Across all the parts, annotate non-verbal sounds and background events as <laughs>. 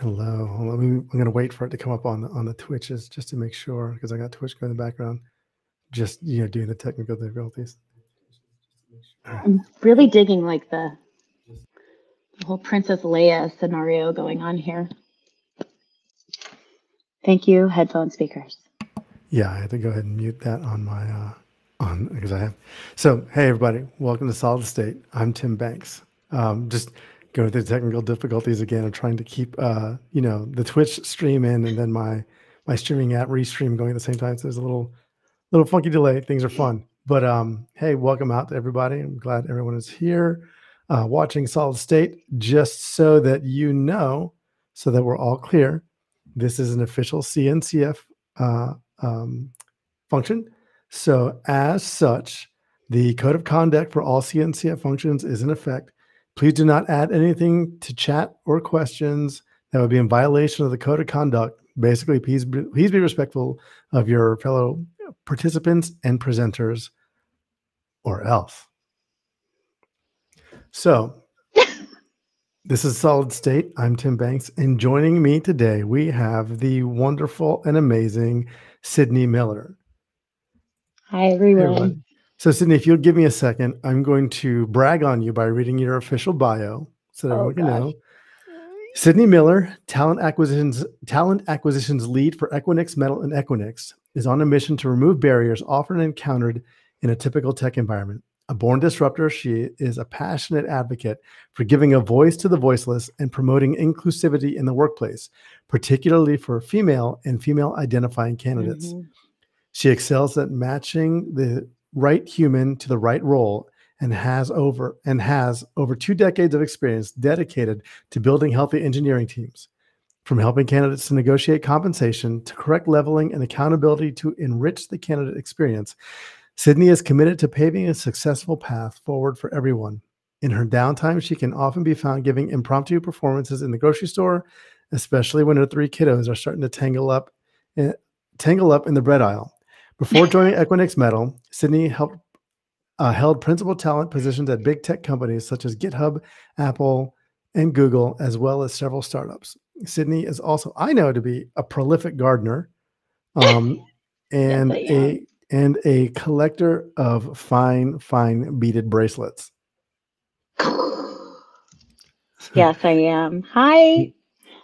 Hello. On, I'm going to wait for it to come up on the, on the Twitches just to make sure because I got Twitch going in the background. Just you know, doing the technical difficulties. I'm really digging like the, the whole Princess Leia scenario going on here. Thank you, headphone speakers. Yeah, I had to go ahead and mute that on my uh, on because I have. So hey everybody, welcome to Solid State. I'm Tim Banks. Um, just going through technical difficulties again. I'm trying to keep uh, you know the Twitch stream in and then my my streaming app restream going at the same time. So there's a little little funky delay. Things are fun, but um, hey, welcome out to everybody. I'm glad everyone is here uh, watching Solid State. Just so that you know, so that we're all clear, this is an official CNCF uh, um, function. So as such, the code of conduct for all CNCF functions is in effect. Please do not add anything to chat or questions that would be in violation of the code of conduct. Basically, please be, please be respectful of your fellow participants and presenters, or else. So, <laughs> this is Solid State. I'm Tim Banks, and joining me today, we have the wonderful and amazing Sidney Miller. Hi, everyone. So, Sidney, if you'll give me a second, I'm going to brag on you by reading your official bio so that Oh, everyone can know. Sidney Miller, talent acquisitions talent acquisitions lead for Equinix Metal and Equinix, is on a mission to remove barriers often encountered in a typical tech environment. A born disruptor, she is a passionate advocate for giving a voice to the voiceless and promoting inclusivity in the workplace, particularly for female and female identifying candidates. Mhm. She excels at matching the right human to the right role and has over and has over two decades of experience dedicated to building healthy engineering teams. From helping candidates to negotiate compensation to correct leveling and accountability to enrich the candidate experience, Sidney is committed to paving a successful path forward for everyone. In her downtime, she can often be found giving impromptu performances in the grocery store, especially when her three kiddos are starting to tangle up, eh, tangle up in the bread aisle. Before joining Equinix Metal, Sidney helped uh, held principal talent positions at big tech companies such as GitHub, Apple, and Google, as well as several startups. Sidney is also, I know, to be a prolific gardener, um, <laughs> and a and a collector of fine, fine beaded bracelets. <laughs> yes, I am. Hi.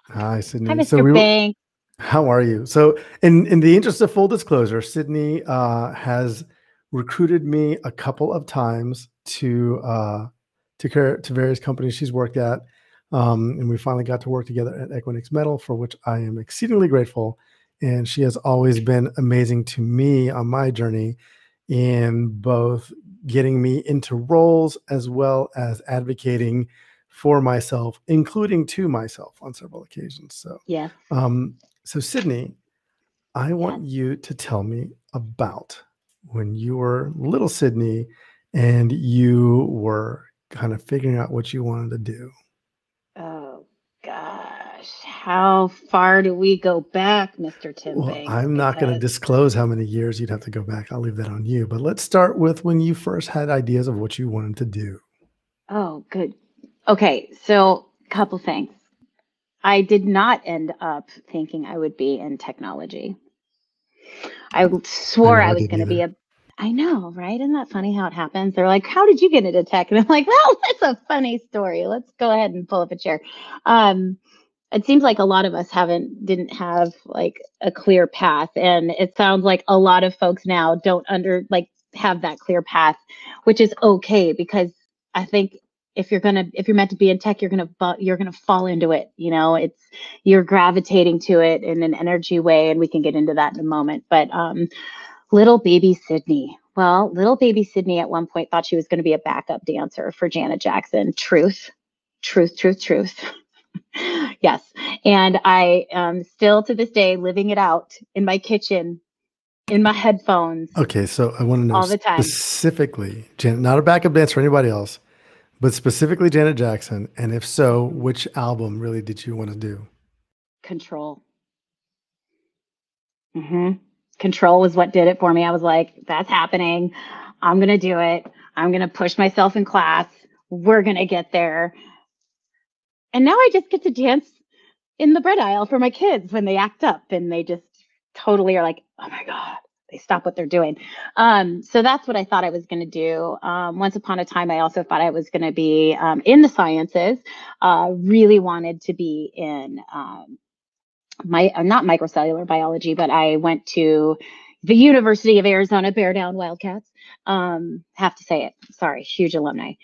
Hi, Sidney. Hi, Mr. So we, Banks. How are you? So, in in the interest of full disclosure, Sidney uh, has recruited me a couple of times to uh, to care to various companies she's worked at, um, and we finally got to work together at Equinix Metal, for which I am exceedingly grateful. And she has always been amazing to me on my journey in both getting me into roles as well as advocating for myself, including to myself on several occasions. So. yeah, Um, so, Sidney, I want you to tell me about when you were little Sidney and you were kind of figuring out what you wanted to do. Oh gosh. How far do we go back, Mr. Tim Well, Banks? I'm not going to disclose how many years you'd have to go back. I'll leave that on you. But let's start with when you first had ideas of what you wanted to do. Oh, good. Okay, so a couple things. I did not end up thinking I would be in technology. I swore know, I, I was going to be a. I know, right? Isn't that funny how it happens? They're like, "How did you get into tech?" And I'm like, "Well, <laughs> that's a funny story. Let's go ahead and pull up a chair." Um, it seems like a lot of us haven't didn't have like a clear path, and it sounds like a lot of folks now don't under like have that clear path, which is okay because I think if you're gonna if you're meant to be in tech, you're gonna bu- you're gonna fall into it. You know, it's you're gravitating to it in an energy way, and we can get into that in a moment. But um, little baby Sidney. Well, little baby Sidney at one point thought she was going to be a backup dancer for Janet Jackson. Truth, truth, truth, truth. <laughs> yes, and I am still to this day living it out in my kitchen, in my headphones. Okay, so I want to know All the time. specifically, Janet, not a backup dancer for anybody else, but specifically Janet Jackson. And if so, which album really did you want to do? control. hmm Control was what did it for me. I was like, that's happening. I'm going to do it. I'm going to push myself in class. We're going to get there. And now I just get to dance in the bread aisle for my kids when they act up and they just totally are like, oh my God, they stop what they're doing. Um, so that's what I thought I was going to do. Um, once upon a time, I also thought I was going to be um, in the sciences. Uh, really wanted to be in um, my uh, not microcellular biology, but I went to the University of Arizona Bear Down Wildcats. Um, have to say it. Sorry, huge alumni.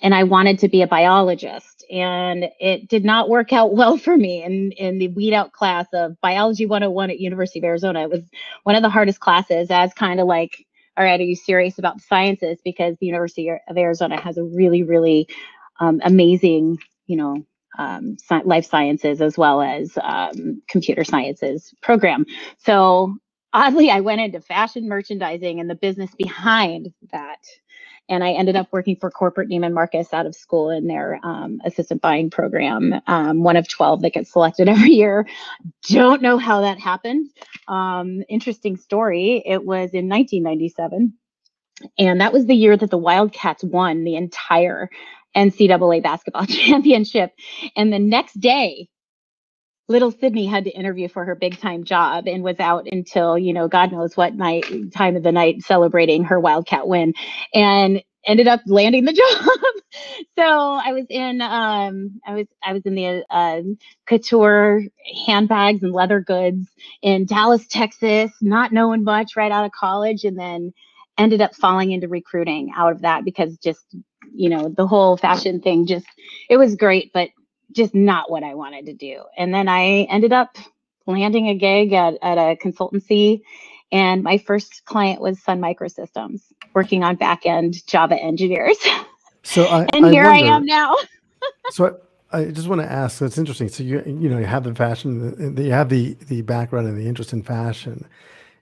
And I wanted to be a biologist, and it did not work out <laughs> well for me in in the weed out class of biology 101 at University of Arizona. It was one of the hardest classes, as kind of like, all right, are you serious about the sciences? Because the University of Arizona has a really, really um, amazing, you know, um, life sciences as well as um, computer sciences program. So oddly, I went into fashion merchandising and the business behind that. And I ended up working for corporate Neiman Marcus out of school in their um, assistant buying program, um, one of 12 that gets selected <laughs> every year. Don't know how that happened. Um, interesting story. It was in 1997. And that was the year that the Wildcats won the entire NCAA basketball <laughs> championship. And the next day, little Sidney had to interview for her big time job and was out until, you know, God knows what night, time of the night celebrating her Wildcat win and ended up landing the <laughs> job. so I was in, um, I was, I was in the, uh, couture handbags and leather goods in Dallas, Texas, not knowing much right out of college. And then ended up falling into recruiting out of that because just you know the whole fashion thing just it was great but just not what i wanted to do. And then i ended up landing a gig at, at a consultancy and my first client was sun microsystems working on back end java engineers. So I, <laughs> and I here wonder, i am now. <laughs> So I, I just want to ask so it's interesting so you you know you have the fashion you have the the background and the interest in fashion.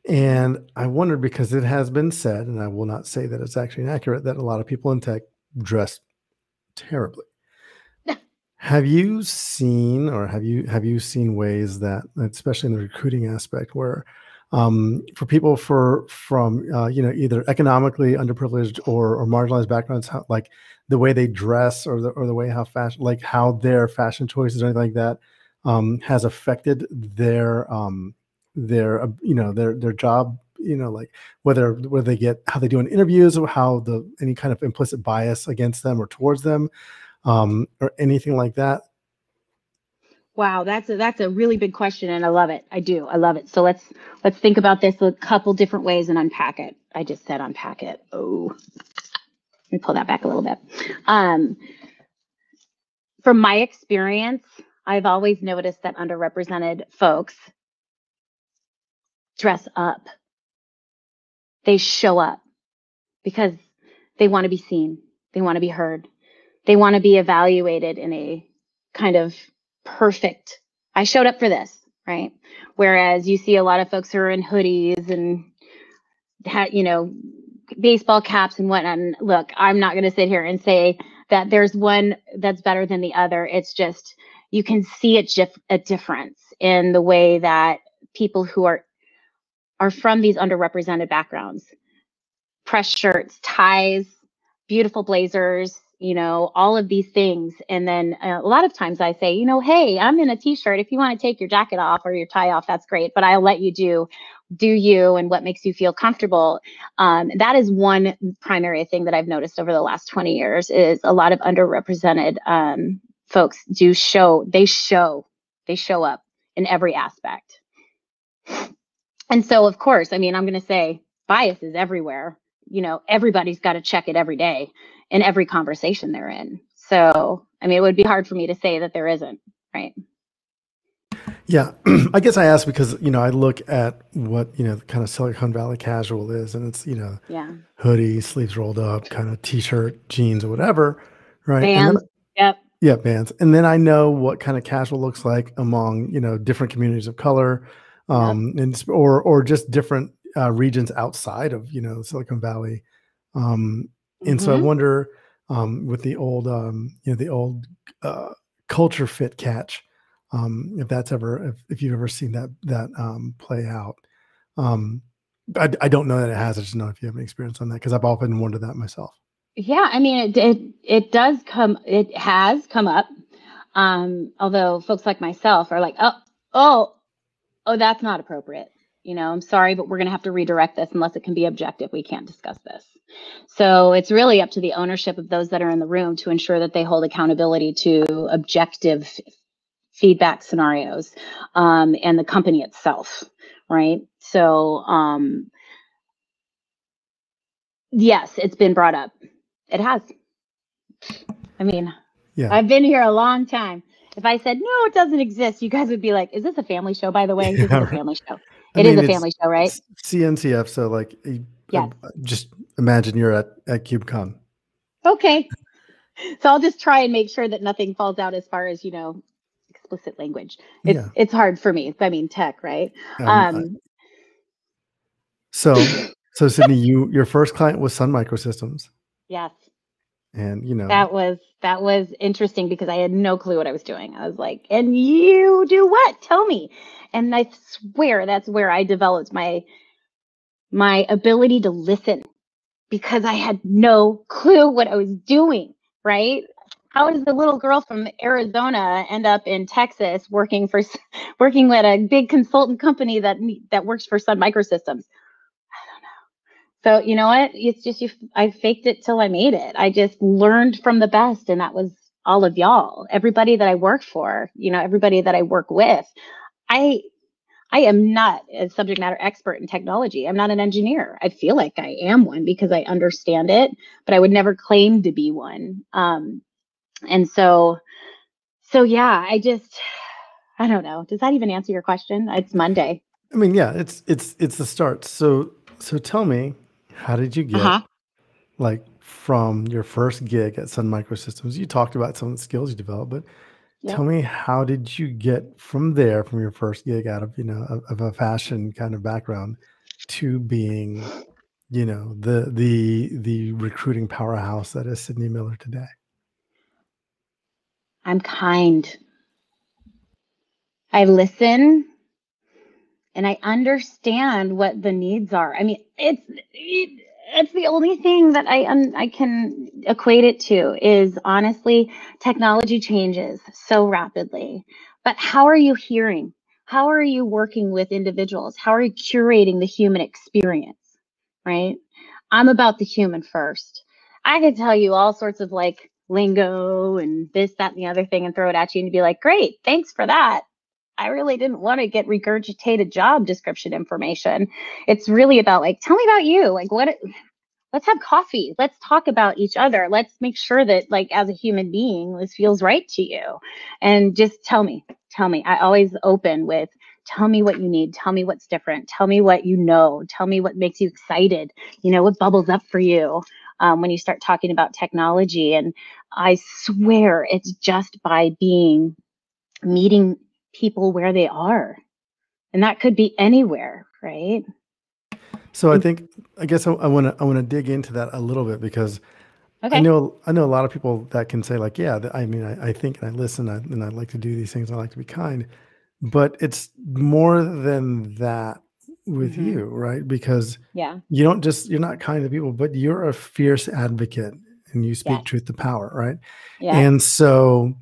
And I wondered because it has been said, and I will not say that it's actually inaccurate, that a lot of people in tech dress terribly. Have you seen, or have you have you seen ways that, especially in the recruiting aspect, where um, for people for from uh, you know either economically underprivileged or, or marginalized backgrounds, how, like the way they dress or the or the way how fashion, like how their fashion choices or anything like that, um, has affected their um, their uh, you know their their job you know like whether whether they get how they do in interviews or how the any kind of implicit bias against them or towards them um, or anything like that? Wow that's a that's a really big question and i love it. I do. I love it. So let's let's think about this a couple different ways and unpack it. I just said unpack it. Oh. Let me pull that back a little bit. Um, from my experience i've always noticed that underrepresented folks dress up. They show up because they want to be seen. They want to be heard. They want to be evaluated in a kind of perfect, I showed up for this, right? Whereas you see a lot of folks who are in hoodies and, you know, baseball caps and whatnot. And look, I'm not going to sit here and say that there's one that's better than the other. It's just, you can see a, it a difference in the way that people who are are from these underrepresented backgrounds. Press shirts, ties, beautiful blazers, you know, all of these things. And then uh, a lot of times I say, you know, hey, I'm in a t-shirt. If you want to take your jacket off or your tie off, that's great. But I'll let you do do you and what makes you feel comfortable. Um, that is one primary thing that I've noticed over the last 20 years is a lot of underrepresented um, folks do show, they show, they show up in every aspect and so of course i mean i'm going to say bias is everywhere you know everybody's got to check it every day in every conversation they're in. So i mean it would be hard for me to say that there isn't right? Yeah <clears throat> i guess i ask because you know i look at what you know kind of silicon valley casual is and it's you know yeah. hoodie sleeves rolled up kind of t-shirt jeans or whatever right? Bands then, yep. Yeah bands and then i know what kind of casual looks like among you know different communities of color um, yeah. and or or just different uh, regions outside of you know Silicon Valley. Um, and mm-hmm. so I mm-hmm. wonder um, with the old um, you know the old uh, culture fit catch um, if that's ever if, if you've ever seen that that um, play out. Um, I, I don't know that it has. I just know if you have any experience on that because I've often wondered that myself. Yeah, I mean it, it it does come. It has come up Um, although folks like myself are like, oh, oh, oh, that's not appropriate. You know, I'm sorry, but we're going to have to redirect this unless it can be objective. We can't discuss this. So it's really up to the ownership of those that are in the room to ensure that they hold accountability to objective feedback scenarios um, and the company itself, right? So, um, yes, it's been brought up. It has. I mean, Yeah. I've been here a long time. If I said no, it doesn't exist, you guys would be like, "Is this a family show?" By the way, <laughs> this is a family show. I It is mean, a family show, right? CNCF. So like, yeah. Just imagine you're at at KubeCon. Okay. <laughs> So I'll just try and make sure that nothing falls out as far as you know explicit language. It's Yeah. it's hard for me. I mean, tech, right? Um, Um, so <laughs> so Sidney, you your first client was Sun Microsystems, yes. And you know that was that was interesting because I had no clue what I was doing. I was like, "And you do what? Tell me." And I swear that's where I developed my my ability to listen because I had no clue what I was doing, right? How does the little girl from Arizona end up in Texas working for <laughs> working with a big consultant company that that works for Sun Microsystems? So you know what? It's just you. I faked it till I made it. I just learned from the best, and that was all of y'all. Everybody that I work for, you know, everybody that I work with. I I am not a subject matter expert in technology. I'm not an engineer. I feel like I am one because I understand it, but I would never claim to be one. Um, and so, so yeah, I just, <sighs> I don't know. Does that even answer your question? It's Monday. I mean, yeah, it's it's it's the start. So so tell me, how did you get Uh-huh. like from your first gig at Sun Microsystems? You talked about some of the skills you developed, but Yep. tell me how did you get from there, from your first gig out of you know of, of a fashion kind of background, to being, you know, the the the recruiting powerhouse that is Sidney Miller today? I'm kind. I listen and I understand what the needs are. I mean, it's it, it's the only thing that I un, I can equate it to is honestly technology changes so rapidly. But how are you hearing? How are you working with individuals? How are you curating the human experience? Right? I'm about the human first. I could tell you all sorts of like lingo and this, that, and the other thing and throw it at you and be like, great, thanks for that. I really didn't want to get regurgitated job description information. It's really about like, tell me about you. Like, what, let's have coffee. Let's talk about each other. Let's make sure that, like, as a human being, this feels right to you. And just tell me, tell me. I always open with, tell me what you need. Tell me what's different. Tell me what you know. Tell me what makes you excited. You know, what bubbles up for you um, when you start talking about technology. And I swear it's just by being meeting people where they are. And that could be anywhere, right? So I Mm. think I guess I want to I want to dig into that a little bit because Okay. I know I know a lot of people that can say like, yeah, I mean, I, I think and I listen I, and I like to do these things. I like to be kind, but it's more than that with Mhm. you, right? Because Yeah. you don't just you're not kind to people, but you're a fierce advocate and you speak truth to power, right? Yeah. And so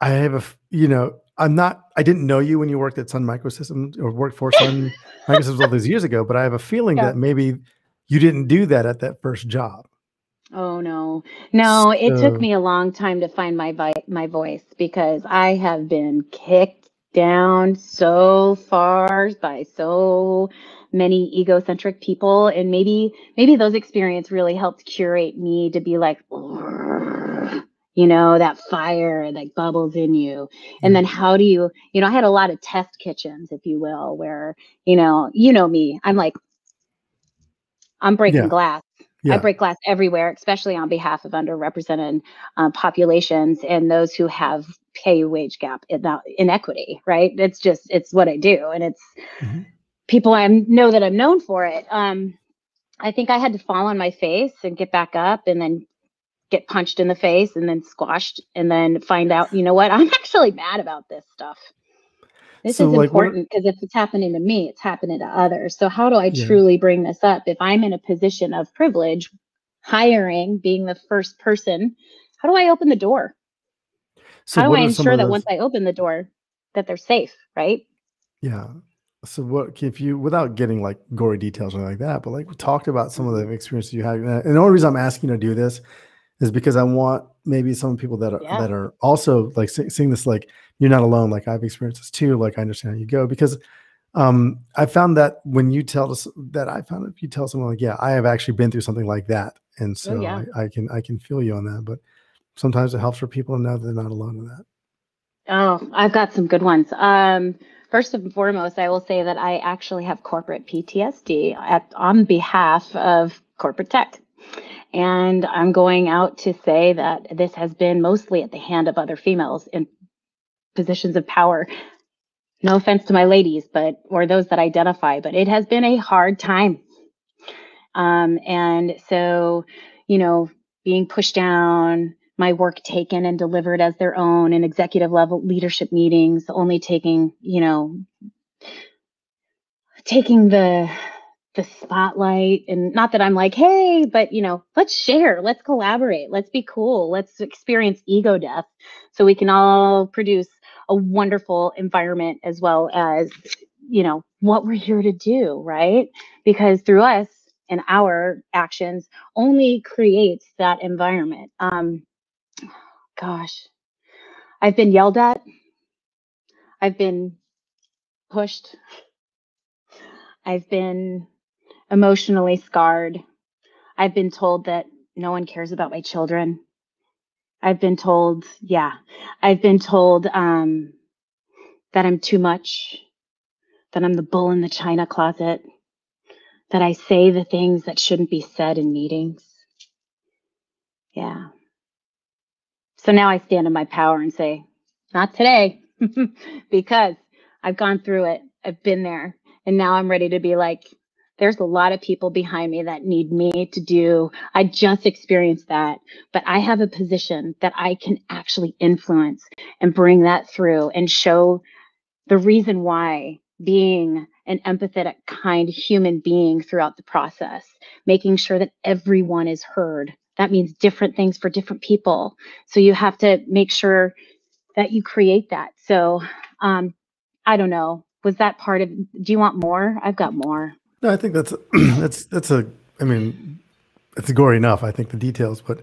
I have a you know I'm not I didn't know you when you worked at Sun Microsystems or worked for Sun <laughs> Microsystems all those years ago, but I have a feeling Yeah. that maybe you didn't do that at that first job. Oh no. No, it took me a long time to find my vi- my voice because I have been kicked down so far by so many egocentric people and maybe maybe those experiences really helped curate me to be like you know that fire that bubbles in you and then how do you you know i had a lot of test kitchens if you will where you know you know me i'm like i'm breaking Yeah. glass Yeah. I break glass everywhere, especially on behalf of underrepresented uh, populations and those who have pay wage gap in- inequity. Right? It's just it's what I do, and it's Mhm. people I know that I'm known for it. Um, I think I had to fall on my face and get back up, and then get punched in the face, and then squashed, and then find out, you know what? I'm <laughs> actually mad about this stuff. This So, is like, important because if it's happening to me, it's happening to others. So how do I Yeah. truly bring this up? If I'm in a position of privilege, hiring, being the first person, how do I open the door? So How do I ensure that those? once I open the door, that they're safe, right? Yeah. So what if you, without getting like gory details or anything like that, but like we talked about some of the mm-hmm. experiences you had, uh, and the only reason I'm asking you to do this is because I want maybe some people that are Yeah. that are also like see- seeing this like you're not alone. Like I've experienced this too. Like I understand how you go because um I found that when you tell us that I found if you tell someone like yeah I have actually been through something like that, and so Oh yeah. I, I can I can feel you on that. But sometimes it helps for people to know they're not alone in that. Oh, I've got some good ones. Um, first and foremost, I will say that I actually have corporate PTSD at, on behalf of corporate tech. And I'm going out to say that this has been mostly at the hand of other females in positions of power. No offense to my ladies, but or those that identify, but it has been a hard time. Um, and so, you know, being pushed down, my work taken and delivered as their own in executive level leadership meetings, only taking, you know, taking the the spotlight and not that I'm like, hey, but you know, let's share, let's collaborate, let's be cool, let's experience ego death so we can all produce a wonderful environment as well as, you know, what we're here to do, right? Because through us and our actions only creates that environment. Um, gosh, I've been yelled at, I've been pushed, I've been emotionally scarred. I've been told that no one cares about my children. I've been told, yeah, I've been told um, that I'm too much, that I'm the bull in the china closet, that I say the things that shouldn't be said in meetings. Yeah. So now I stand in my power and say, not today, <laughs> because I've gone through it. I've been there. And now I'm ready to be like, there's a lot of people behind me that need me to do. I just experienced that, but I have a position that I can actually influence and bring that through and show the reason why being an empathetic, kind human being throughout the process, making sure that everyone is heard. That means different things for different people. So you have to make sure that you create that. So um, I don't know. Was that part of? Do you want more? I've got more. No, I think that's <clears throat> that's that's a. I mean, it's gory enough. I think the details, but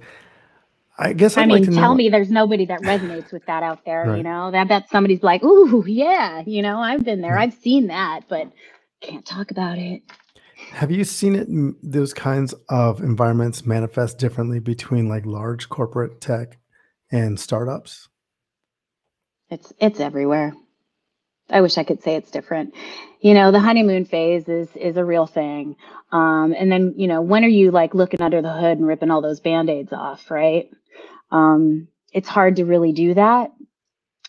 I guess I'd I like mean, to tell know. me there's nobody that resonates with that out there, you know? I bet somebody's like, ooh, yeah, you know, I've been there. I've seen that, but can't talk about it. Have you seen it? Those kinds of environments manifest differently between like large corporate tech and startups. It's it's everywhere. I wish I could say it's different. You know, the honeymoon phase is is a real thing. Um, and then, you know, when are you like looking under the hood and ripping all those band-aids off, right? Um, it's hard to really do that.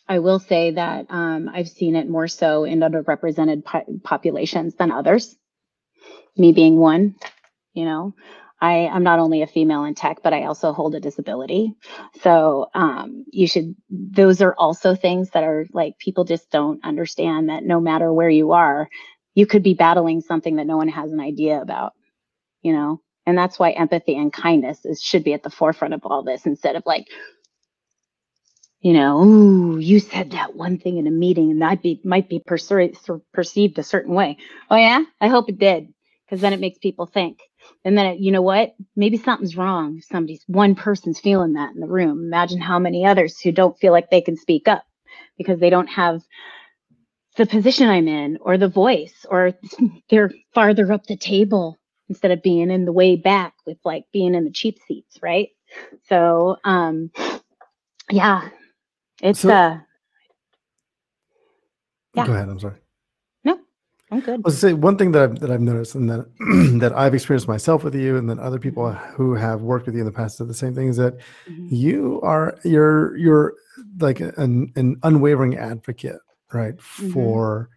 I will say that um, I've seen it more so in underrepresented po- populations than others. Me being one, you know, I I'm not only a female in tech, but I also hold a disability. So um, you should. Those are also things that are like people just don't understand that no matter where you are, you could be battling something that no one has an idea about. You know, and that's why empathy and kindness is should be at the forefront of all this instead of like you know, ooh, you said that one thing in a meeting and that be might be perceived a certain way. Oh yeah, I hope it did, because then it makes people think. And then you know what? Maybe something's wrong. If somebody's one person's feeling that in the room. Imagine how many others who don't feel like they can speak up because they don't have the position I'm in or the voice or <laughs> they're farther up the table instead of being in the way back with like being in the cheap seats, right? So um yeah, it's So- uh Yeah. Go ahead. I'm sorry. I'm good. I was say one thing that I've, that I've noticed and that <clears throat> that I've experienced myself with you, and then other people who have worked with you in the past said the same thing is that Mhm. you are you're you're like an, an unwavering advocate, right, Mhm. for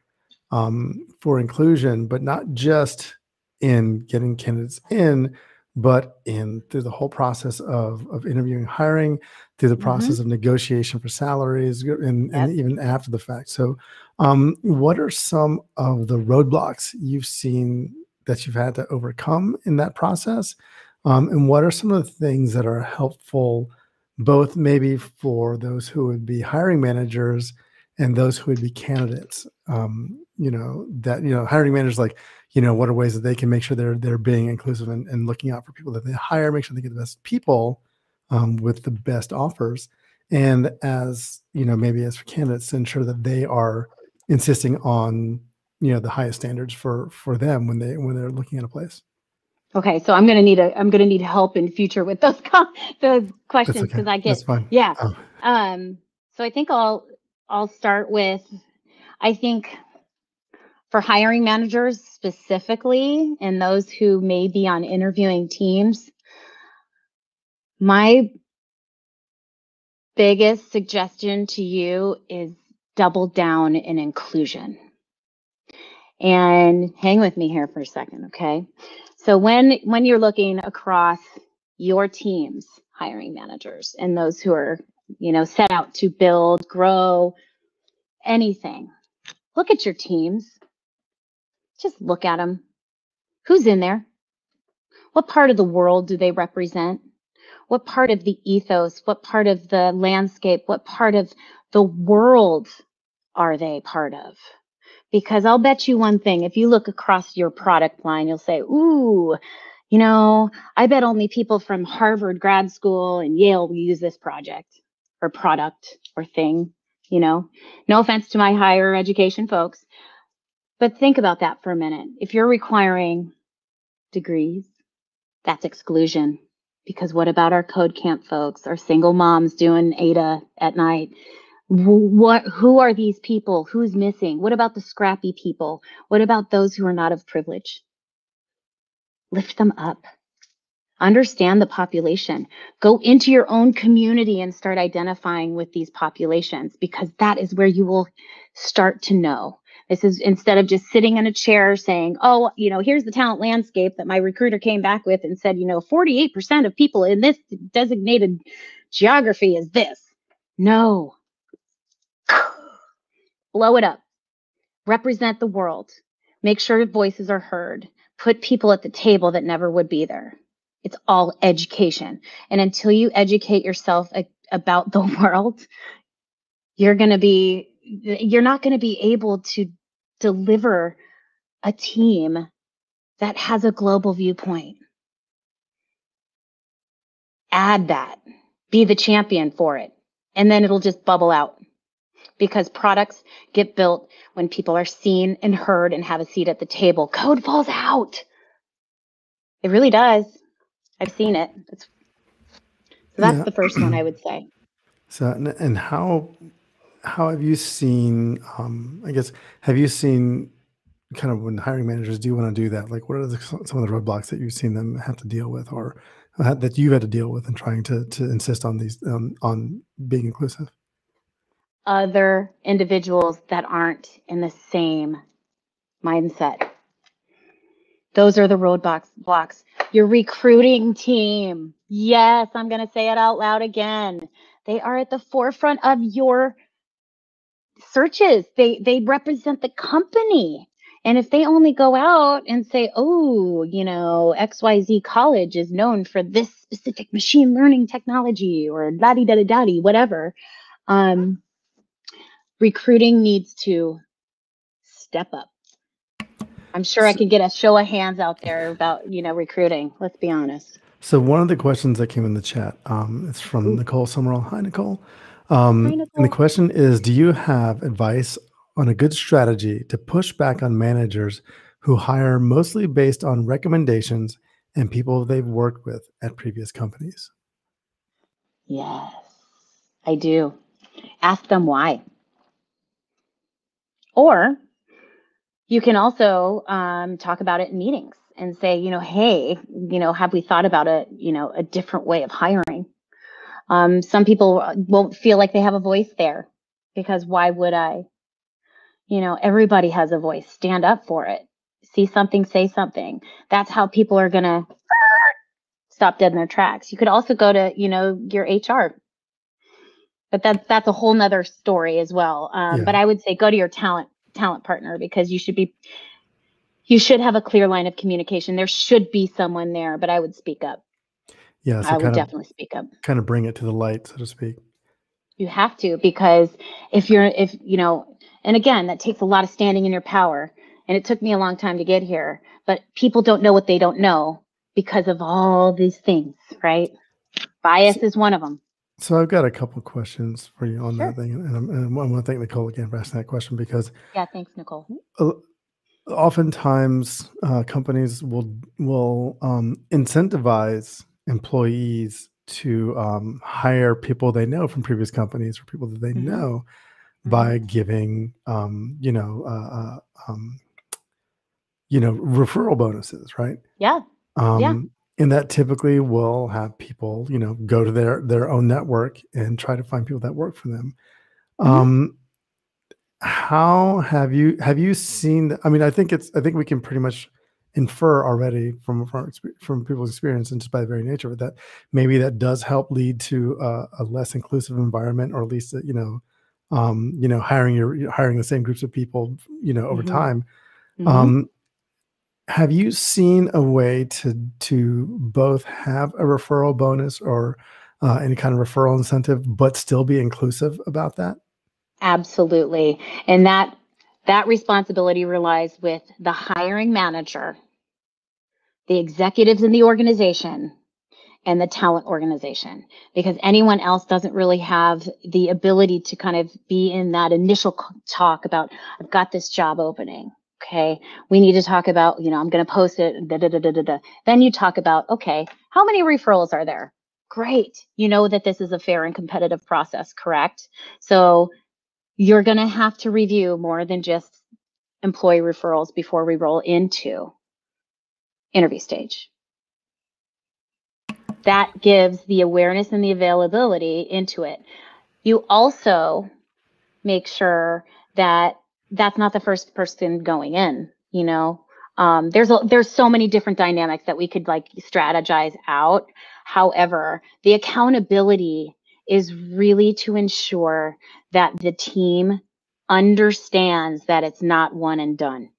um, for inclusion, but not just in getting candidates in, but in through the whole process of of interviewing, hiring, through the Mhm. process of negotiation for salaries, and, and even after the fact. So, um, what are some of the roadblocks you've seen that you've had to overcome in that process? Um, and what are some of the things that are helpful both maybe for those who would be hiring managers and those who would be candidates. Um, you know that you know hiring managers like you know what are ways that they can make sure they're they're being inclusive and, and looking out for people that they hire, make sure they get the best people um, with the best offers, and as you know maybe as for candidates to ensure that they are insisting on you know the highest standards for for them when they when they're looking at a place. Okay, so I'm gonna need a I'm gonna need help in future with those <laughs> those questions because okay. I get yeah. Oh. Um, so I think I'll I'll start with I think for hiring managers specifically and those who may be on interviewing teams, my biggest suggestion to you is double down in inclusion. And hang with me here for a second, okay? So when when you're looking across your teams, hiring managers and those who are, you know, set out to build, grow, anything. Look at your teams. Just look at them. Who's in there? What part of the world do they represent? What part of the ethos? What part of the landscape? What part of the world are they part of? Because I'll bet you one thing if you look across your product line, you'll say, Ooh, you know, I bet only people from Harvard grad school and Yale will use this project or product or thing. You know, no offense to my higher education folks, but think about that for a minute. If you're requiring degrees, that's exclusion. Because what about our code camp folks, our single moms doing ADA at night? what who are these people who's missing what about the scrappy people what about those who are not of privilege lift them up understand the population go into your own community and start identifying with these populations because that is where you will start to know this is instead of just sitting in a chair saying oh you know here's the talent landscape that my recruiter came back with and said you know 48% of people in this designated geography is this. No. <sighs> Blow it up, represent the world, make sure voices are heard, put people at the table that never would be there. It's all education. And until you educate yourself about the <laughs> world, you're going to be, you're not going to be able to deliver a team that has a global viewpoint. Add that, be the champion for it, and then it'll just bubble out because products get built when people are seen and heard and have a seat at the table. Code falls out. It really does. I've seen it. It's, so that's yeah. the first one I would say. So and how how have you seen? Um, I guess have you seen kind of when hiring managers do want to do that? Like, what are the, some of the roadblocks that you've seen them have to deal with, or that you've had to deal with in trying to to insist on these um, on being inclusive? other individuals that aren't in the same mindset. Those are the roadblocks. Blocks. Your recruiting team. Yes, I'm going to say it out loud again. They are at the forefront of your searches. They they represent the company. And if they only go out and say, "Oh, you know, XYZ college is known for this specific machine learning technology or la di da da whatever," um, recruiting needs to step up. I'm sure I could get a show of hands out there about, you know, recruiting. Let's be honest. So one of the questions that came in the chat, um, it's from Ooh. Nicole Summerall. Hi, Nicole. Um, And the question is, do you have advice on a good strategy to push back on managers who hire mostly based on recommendations and people they've worked with at previous companies? Yes, I do. Ask them why. Or you can also um, talk about it in meetings and say, you know, hey, you know, have we thought about a, you know, a different way of hiring? Um, some people won't feel like they have a voice there because why would I? You know, everybody has a voice. Stand up for it. See something, say something. That's how people are going to stop dead in their tracks. You could also go to, you know, your HR but that's that's a whole nother story as well. Um, yeah. But I would say go to your talent talent partner because you should be you should have a clear line of communication. There should be someone there, but I would speak up. Yeah, so I would of definitely speak up. kind of bring it to the light, so to speak. You have to because if you're if you know, and again, that takes a lot of standing in your power. And it took me a long time to get here, but people don't know what they don't know because of all these things, right? Bias is one of them. So I've got a couple of questions for you on Sure. that thing, and, I'm, and I want to thank Nicole again for asking that question because Yeah, thanks, Nicole. uh, oftentimes uh, companies will will um, incentivize employees to um, hire people they know from previous companies or people that they Mhm. know Mhm. by giving um, you know uh, uh, um, you know referral bonuses, right? Yeah, Um, and that typically will have people, you know, go to their their own network and try to find people that work for them. Mhm. Um, how have you have you seen? I mean, I think it's I think we can pretty much infer already from from, from people's experience and just by the very nature of it that maybe that does help lead to a, a less inclusive environment, or at least uh, you know, um, you know, hiring your hiring the same groups of people, you know, over Mhm. time. Mhm. Um, have you seen a way to to both have a referral bonus or uh, any kind of referral incentive, but still be inclusive about that? Absolutely. And that that responsibility relies with the hiring manager, the executives in the organization, and the talent organization because anyone else doesn't really have the ability to kind of be in that initial talk about I've got this job opening. Okay, we need to talk about, you know, I'm going to post it. Da, da, da, da, da, da. Then you talk about, okay, how many referrals are there? Great. You know that this is a fair and competitive process, correct? So you're going to have to review more than just employee referrals before we roll into interview stage. That gives the awareness and the availability into it. You also make sure that that's not the first person going in, you know. Um, there's a, there's so many different dynamics that we could like strategize out. However, the accountability is really to ensure that the team understands that it's not one and done.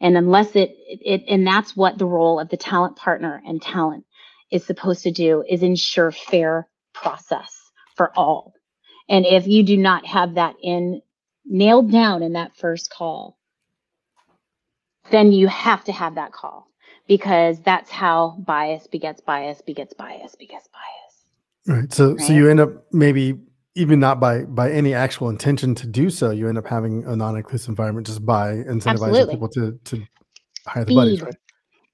And unless it, it, and that's what the role of the talent partner and talent is supposed to do is ensure fair process for all. And if you do not have that in nailed down in that first call, then you have to have that call because that's how bias begets bias begets bias begets bias. Right. So so you end up maybe even not by by any actual intention to do so, you end up having a non-inclusive environment just by incentivizing Absolutely. people to to hire the buddies, right?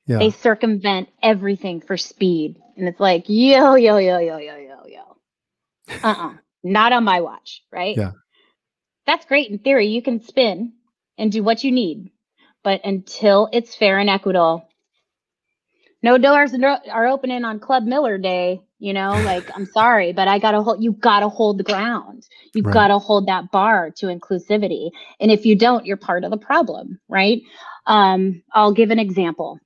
Yeah. They circumvent everything for speed. And it's like, yo, yo, yo, yo, yo, yo, yo. Uh-uh. Not on my watch, right? Yeah. That's great in theory. You can spin and do what you need. But until it's fair and equitable, no doors are opening on Club Miller Day. You know, <laughs> like I'm sorry, but I gotta hold. You gotta hold the ground. You've Right. gotta hold that bar to inclusivity. And if you don't, you're part of the problem, right? Um, I'll give an example.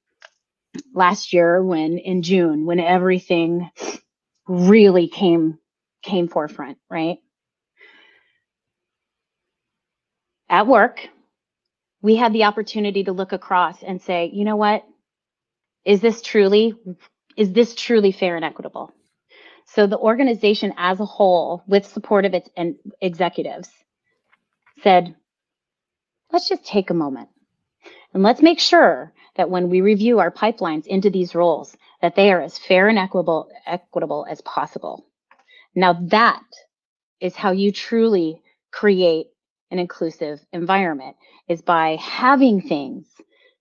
Last year, when in June, when everything really came came forefront, right? At work, we had the opportunity to look across and say, you know what? Is this truly is this truly fair and equitable? So the organization as a whole, with support of its executives, said, let's just take a moment and let's make sure that when we review our pipelines into these roles, that they are as fair and equitable, equitable as possible. Now that is how you truly create an inclusive environment is by having things,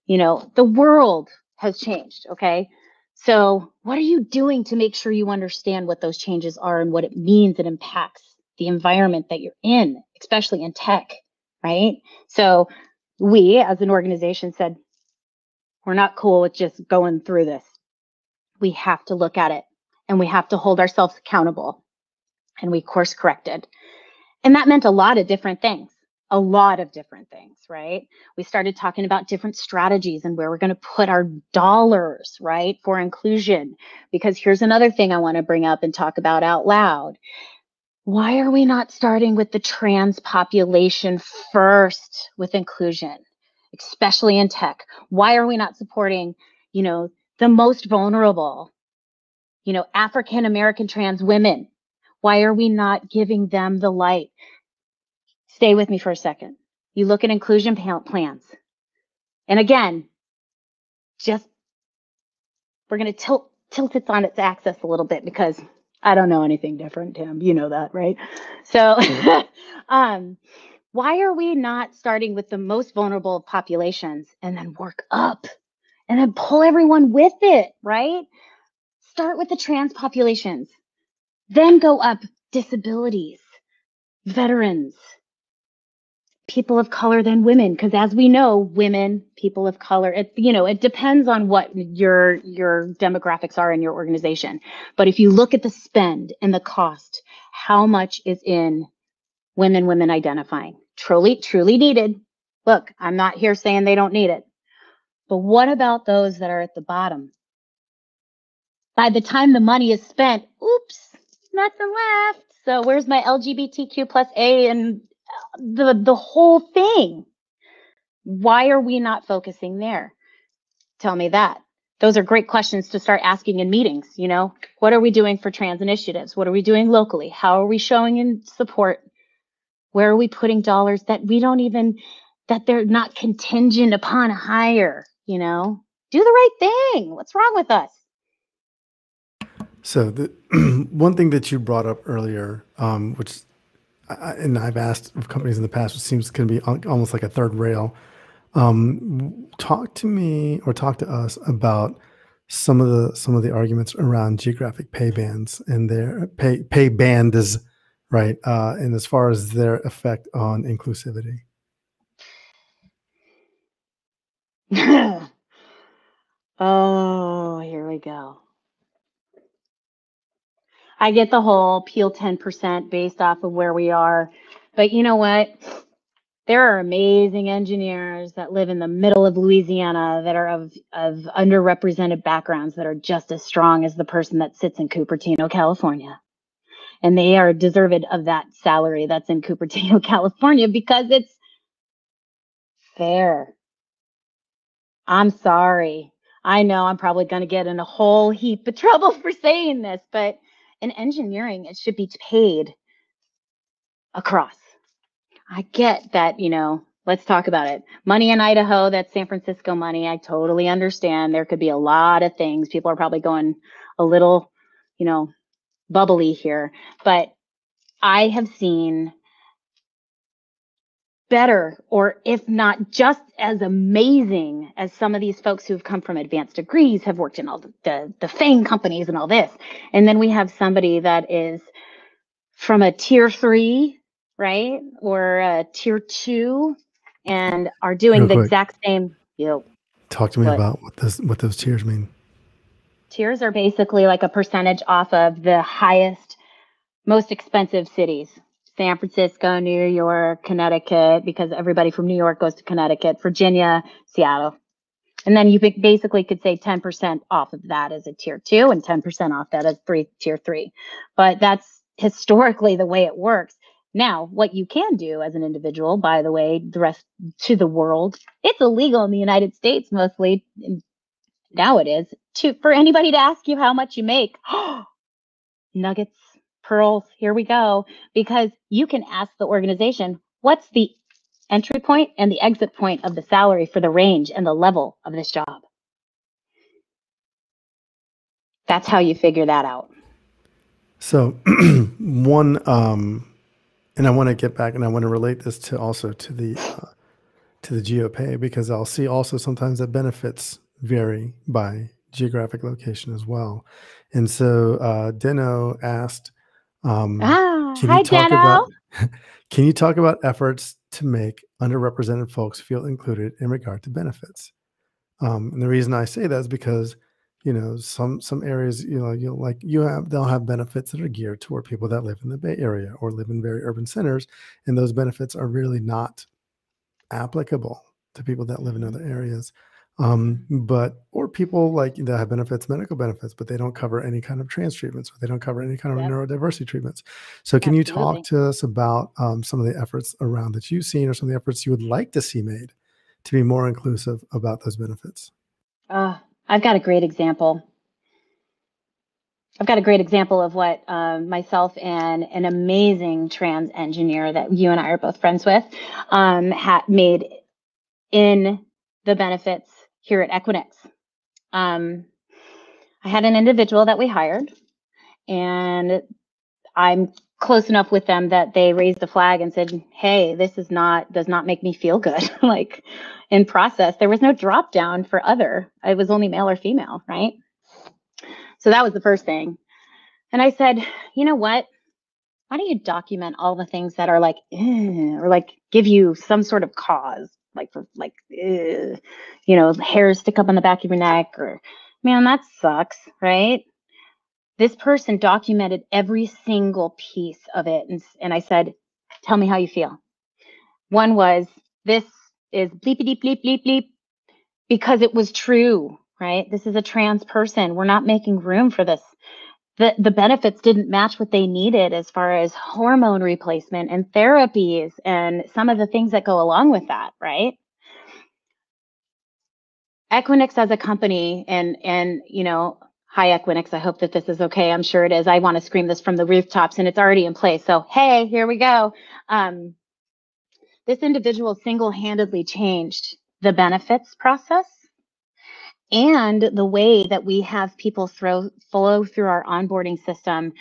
you know, the world has changed, okay? So, what are you doing to make sure you understand what those changes are and what it means it impacts the environment that you're in, especially in tech, right? So, we as an organization said, we're not cool with just going through this. We have to look at it and we have to hold ourselves accountable. And we course corrected. And that meant a lot of different things, a lot of different things, right? We started talking about different strategies and where we're going to put our dollars, right, for inclusion. Because here's another thing I want to bring up and talk about out loud. Why are we not starting with the trans population first with inclusion, especially in tech? Why are we not supporting, you know, the most vulnerable? you know, African American trans women. Why are we not giving them the light? Stay with me for a second. You look at inclusion plans. And again, just we're going to tilt tilt it on its axis a little bit because I don't know anything different, Tim. You know that, right? So, <laughs> um, why are we not starting with the most vulnerable populations and then work up and then pull everyone with it, right? Start with the trans populations, then go up disabilities, veterans, people of color than women because as we know women people of color it you know it depends on what your your demographics are in your organization. But if you look at the spend and the cost how much is in women women identifying? Truly truly needed. Look i'm not here saying they don't need it. But what about those that are at the bottom? By the time the money is spent oops nothing left. So where's my lgbtq plus a and the the whole thing. Why are we not focusing there? Tell me that. Those are great questions to start asking in meetings, you know. What are we doing for trans initiatives? What are we doing locally? How are we showing in support? Where are we putting dollars that we don't even that they're not contingent upon a hire, you know? Do the right thing. What's wrong with us? So the <clears throat> one thing that you brought up earlier, um, which And I've asked companies in the past, it seems going to be almost like a third rail. Um, talk to me or talk to us about some of the some of the arguments around geographic pay bands and their pay pay bands, right? Uh, and as far as their effect on inclusivity. <laughs> oh, here we go. I get the whole peel 10% based off of where we are. But you know what? There are amazing engineers that live in the middle of Louisiana that are of, of underrepresented backgrounds that are just as strong as the person that sits in Cupertino, California. And they are deserved of that salary that's in Cupertino, <laughs> California because it's fair. I'm sorry. I know I'm probably going to get in a whole heap of trouble <laughs> for saying this, but in engineering, it should be paid across. I get that, you know, let's talk about it. Money in Idaho, that's San Francisco money. I totally understand. There could be a lot of things. People are probably going a little, you know, bubbly here, but I have seen better or if not just as amazing as some of these folks who've come from advanced degrees have worked in all the, the, the FANG companies and all this. And then we have somebody that is from a tier three right or a tier two and are doing Real the quick. exact same. You know, talk to me what, about what those what those tiers mean. Tiers are basically like a percentage off of the highest most expensive cities San Francisco, New York, Connecticut, because everybody from New York goes to Connecticut, Virginia, Seattle. And then you basically could say 10% off of that as a tier two and 10% off that as three tier three. But that's historically the way it works. Now, what you can do as an individual, by the way, the rest to the world, it's illegal in the United States mostly. Now it is to for anybody to ask you how much you make. <gasps> Nuggets pearls, here we go, because you can ask the organization, what's the entry point and the exit point of the salary for the range and the level of this job? That's how you figure that out. So, <clears throat> one, um, and I want to get back and I want to relate this to also to the uh, to the GeoPay because I'll see also sometimes that benefits vary by geographic location as well. And so uh, Deno asked, um, ah, can hi, you talk about <laughs> can you talk about efforts to make underrepresented folks feel included in regard to benefits? Um, and the reason I say that is because you know some some areas you know you like you have they'll have benefits that are geared toward people that live in the Bay Area or live in very urban centers, and those benefits are really not applicable to people that live in other areas um, but or people like that have benefits medical benefits but they don't cover any kind of trans treatments or they don't cover any kind of yep. neurodiversity treatments so can Absolutely. you talk to us about um, some of the efforts around that you've seen or some of the efforts you would like to see made to be more inclusive about those benefits uh, i've got a great example I've got a great example of what um, myself and an amazing trans engineer that you and I are both friends with um, had made in the benefits here at Equinix. Um, I had an individual that we hired, and I'm close enough with them that they raised a flag and said, "Hey, this is not does not make me feel good." <laughs> like in process, there was no drop down for other. It was only male or female, right? So that was the first thing. And I said, you know what? Why don't you document all the things that are like, or like give you some sort of cause, like for like, eh, you know, hairs stick up on the back of your neck, or man, that sucks, right? This person documented every single piece of it, and and I said, tell me how you feel. One was this is bleepity bleep bleep bleep because it was true right? This is a trans person. We're not making room for this. The, the benefits didn't match what they needed as far as hormone replacement and therapies and some of the things that go along with that, right? Equinix as a company and and you know, hi Equinix, I hope that this is okay. I'm sure it is. I want to scream this from the rooftops and it's already in place. So hey, here we go. Um, this individual single-handedly changed the benefits process and the way that we have people throw flow through our onboarding system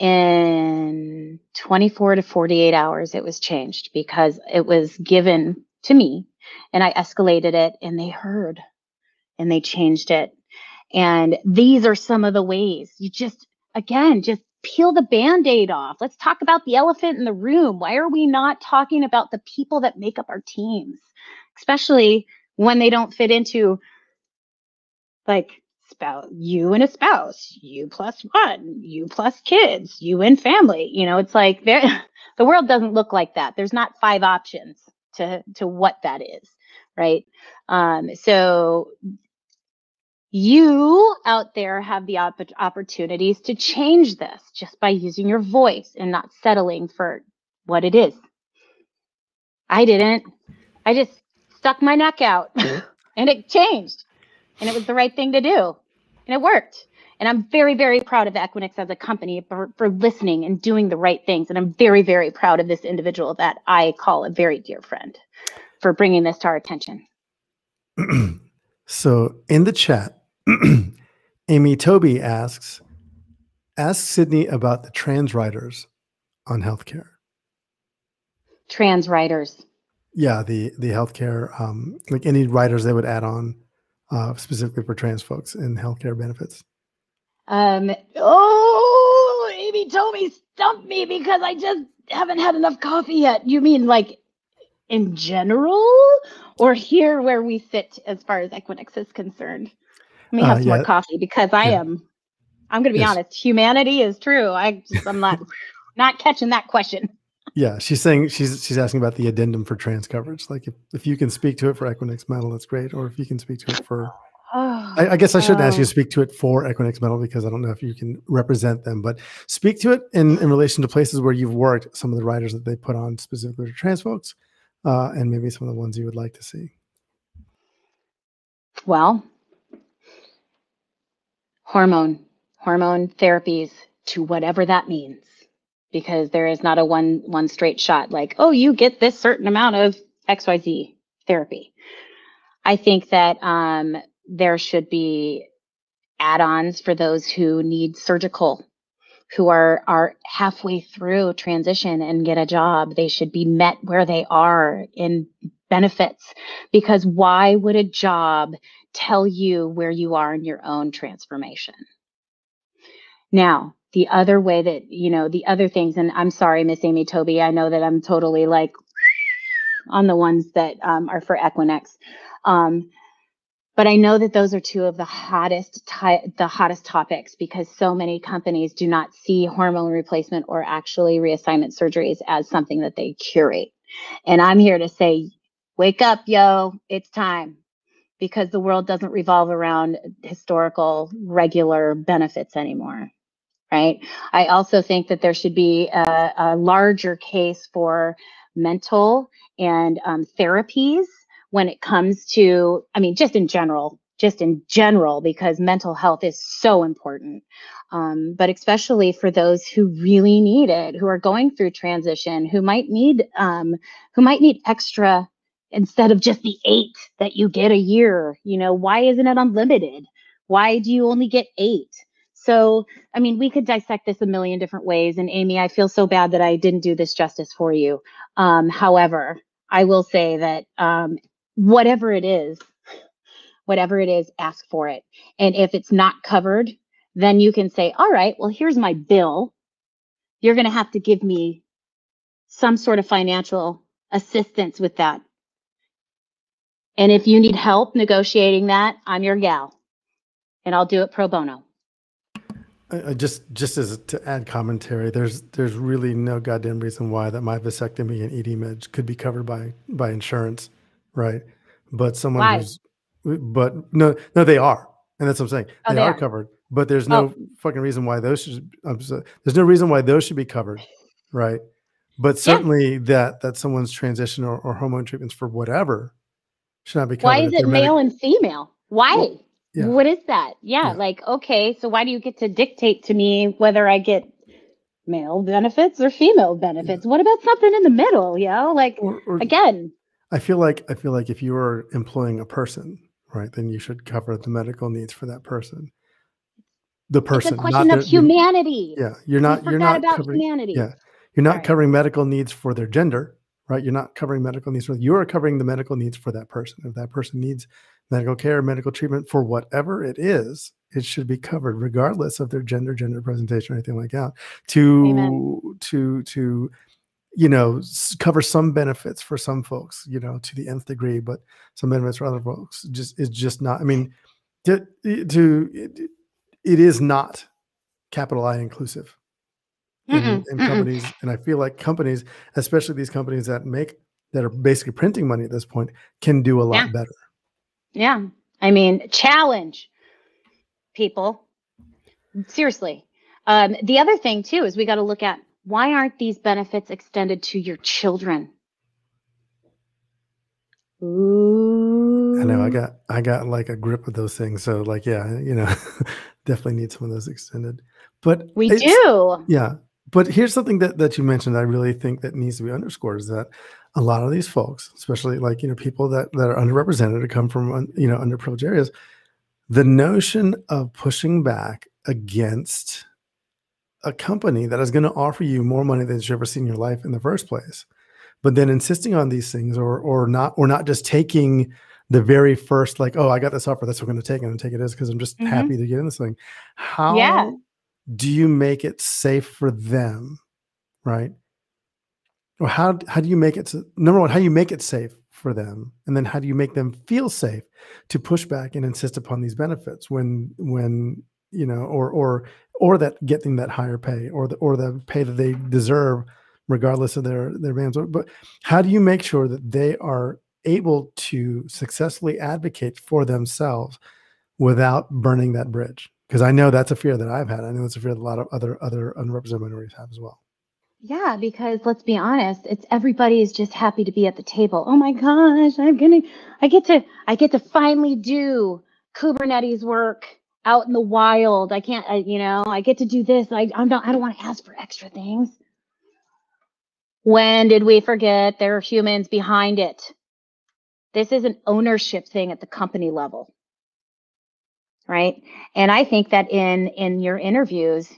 in 24 to 48 hours it was changed because it was given to me and I escalated it and they heard and they changed it. And these are some of the ways. You just again just peel the band-aid off. Let's talk about the elephant in the room. Why are we not talking about the people that make up our teams especially when they don't fit into like spouse, you and a spouse, you plus one, you plus kids, you and family. You know, it's like there, <laughs> the world doesn't look like that. There's not five options to to what that is, right? Um, so you out there have the op- opportunities to change this just by using your voice and not settling for what it is. I didn't. I just stuck my neck out <laughs> and it changed and it was the right thing to do. And it worked. And i'm very very proud of equinix as a company for, for listening and doing the right things. And i'm very very proud of this individual that i call a very dear friend for bringing this to our attention. <clears throat> So in the chat <clears throat> amy tobey asks ask sidney about the trans riders on healthcare. Trans riders yeah the the healthcare um like any riders they would add on uh, specifically for trans folks in healthcare benefits? Um, oh, Amy told me stump me because I just haven't had enough coffee yet. You mean like in general or here where we sit as far as Equinix is concerned? Let me have uh, some yeah. more coffee because I yeah. am, I'm going to be yes. honest, humanity is true. I just, I'm not, <laughs> not catching that question. Yeah, she's saying she's she's asking about the addendum for trans coverage. Like if, if you can speak to it for Equinix Metal, that's great. Or if you can speak to it for oh, <sighs> I, I, guess I shouldn't oh. ask you to speak to it for Equinix Metal because I don't know if you can represent them, but speak to it in, in relation to places where you've worked, some of the writers that they put on specifically to trans folks, uh, and maybe some of the ones you would like to see. Well, hormone, hormone therapies to whatever that means because there is not a one one straight shot like oh you get this certain amount of xyz therapy. I think that um, there should be add-ons for those who need surgical who are are halfway through transition and get a job. They should be met where they are in benefits because why would a job tell you where you are in your own transformation? Now the other way that you know the other things and i'm sorry miss amy tobey i know that i'm totally like on the ones that um, are for equinix. Um, but i know that those are two of the hottest the hottest topics because so many companies do not see hormone replacement or actually reassignment surgeries as something that they curate. And i'm here to say wake up yo it's time because the world doesn't revolve around historical regular benefits anymore right? I also think that there should be a, a larger case for mental and um, therapies when it comes to, I mean, just in general, just in general because mental health is so important. Um, but especially for those who really need it who are going through transition who might need um, who might need extra instead of just the eight that you get a year you know why isn't it unlimited? Why do you only get eight so i mean we could dissect this a million different ways and amy i feel so bad that i didn't do this justice for you. Um, however i will say that um, whatever it is whatever it is ask for it. And if it's not covered then you can say all right well here's my bill. You're going to have to give me some sort of financial assistance with that. And if you need help negotiating that, I'm your gal and I'll do it pro bono. I, I just just as to add commentary, there's there's really no goddamn reason why that my vasectomy and ED meds could be covered by by insurance, right? But someone Why? who's but no no they are, and that's what I'm saying. Oh, they, they are, are. covered, but there's no Oh. fucking reason why those should. I'm so, there's no reason why those should be covered, right? But certainly that that someone's transition or, or hormone treatments for whatever should not be covered. Why is it medic- male and female? Why? Well, yeah. What is that? Yeah, Yeah. like, okay, so why do you get to dictate to me whether I get male benefits or female benefits? What about something in the middle, yo? Like, or, or again, I feel like I feel like if you are employing a person, right, then you should cover the medical needs for that person. The person, it's a question their, of humanity. Yeah, you're not. You're not about covering. humanity. Yeah, you're not Right. covering medical needs for their gender, right? You're not covering medical needs for. You are covering the medical needs for that person. If that person needs medical care, medical treatment for whatever it is, it should be covered, regardless of their gender, gender presentation, or anything like that. To Amen. to to you know cover some benefits for some folks you know to the nth degree but some benefits for other folks just is just not i mean to, to it, it is not capital i inclusive in, Mm-mm, in companies and i feel like companies especially these companies that make that are basically printing money at this point can do a lot Yeah. better Yeah. I mean, challenge people. Seriously. Um, the other thing, too, is we got to look at why aren't these benefits extended to your children? Ooh. i know i got i got like a grip of those things so like yeah you know <laughs> definitely need some of those extended but We do. Yeah. But here's something that, that you mentioned I really think that needs to be underscored is that a lot of these folks, especially like, you know, people that, that are underrepresented or come from, you know, underprivileged areas, the notion of pushing back against a company that is going to offer you more money than you've ever seen in your life in the first place, but then insisting on these things or, or not, or not just taking the very first, like, oh, I got this offer. That's what I'm going to take. To take it is because I'm just Mhm. happy to get in this thing. How Yeah. Do you make it safe for them right? Or how how do you make it number one how do you make it safe for them and then how do you make them feel safe to push back and insist upon these benefits when when you know or or or that getting that higher pay or the or the pay that they deserve regardless of their their bands but how do you make sure that they are able to successfully advocate for themselves without burning that bridge because I know that's a fear that I've had. I know it's a fear that a lot of other other unrepresented minorities have as well. Yeah, because let's be honest, it's everybody is just happy to be at the table. Oh my gosh, I'm gonna, I get to, I get to finally do Kubernetes work out in the wild. I can't, I, you know, I get to do this. I, I'm not, I don't want to ask for extra things. When did we forget there are humans behind it? This is an ownership thing at the company level, right? And I think that in in your interviews,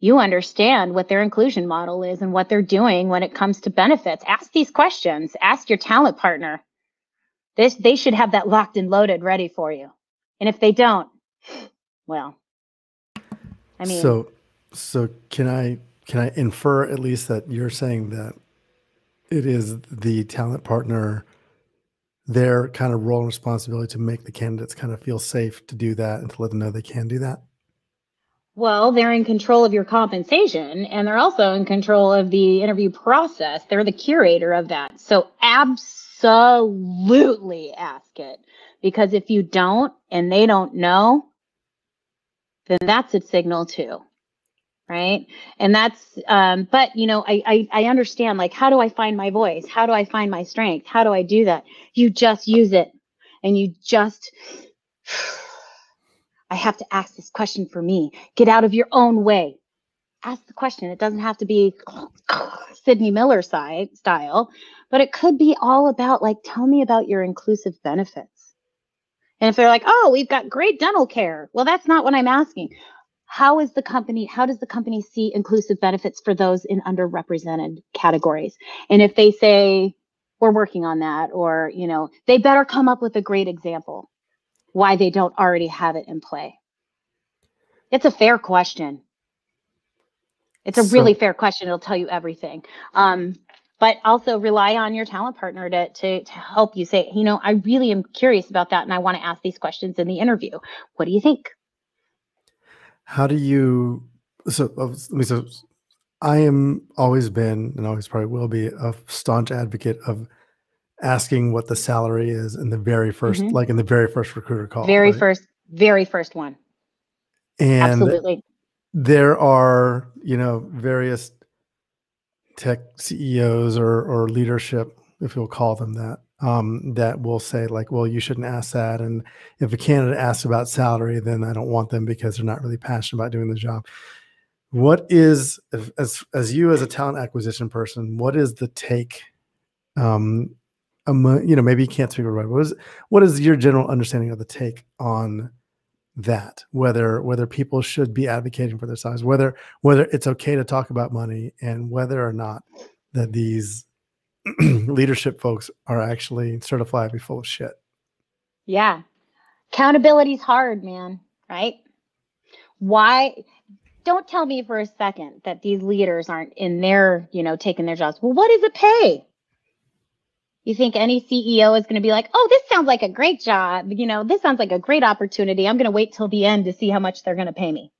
you understand what their inclusion model is and what they're doing when it comes to benefits. Ask these questions. Ask your talent partner. This they should have that locked and loaded ready for you. And if they don't, well, I mean, so so can I can I infer at least that you're saying that it is the talent partner their kind of role and responsibility to make the candidates kind of feel safe to do that and to let them know they can do that. well, they're in control of your compensation and they're also in control of the interview process. They're the curator of that. So absolutely ask it because if you don't and they don't know, then that's a signal too. Right. And that's, um, but you know, I, I, I understand like, how do I find my voice? How do I find my strength? How do I do that? You just use it and you just <sighs> I have to ask this question for me. Get out of your own way. Ask the question. It doesn't have to be <sniffs> Sidney Miller side style, but it could be all about like, tell me about your inclusive benefits. And if they're like, oh, we've got great dental care, well, that's not what I'm asking. How is the company, how does the company see inclusive benefits for those in underrepresented categories? And if they say, we're working on that, or, you know, they better come up with a great example why they don't already have it in play. It's a fair question. It's a so, really fair question. It'll tell you everything. Um, but also rely on your talent partner to, to, to help you say, you know, I really am curious about that. And I want to ask these questions in the interview. What do you think? How do you, so, let me, so I am always been and always probably will be a staunch advocate of asking what the salary is in the very 1st mm-hmm. like in the very first recruiter call. Very right? first, very first one. And Absolutely. there are, you know, various tech CEOs or or leadership, if you'll call them that, um, that will say like, well, you shouldn't ask that. And if a candidate asks about salary, then I don't want them because they're not really passionate about doing the job. What is as as you as a talent acquisition person, what is the take um, you know, maybe you can't speak right. What is what is your general understanding of the take on that? Whether whether people should be advocating for their size, whether whether it's okay to talk about money, and whether or not that these <clears throat> leadership folks are actually certifiably full of shit. Yeah, Accountability's hard, man. Right? Why? Don't tell me for a second that these leaders aren't in there, you know, taking their jobs. Well, what does it pay? You think any CEO is going to be like, oh, this sounds like a great job. You know, this sounds like a great opportunity. I'm going to wait till the end to see how much they're going to pay me.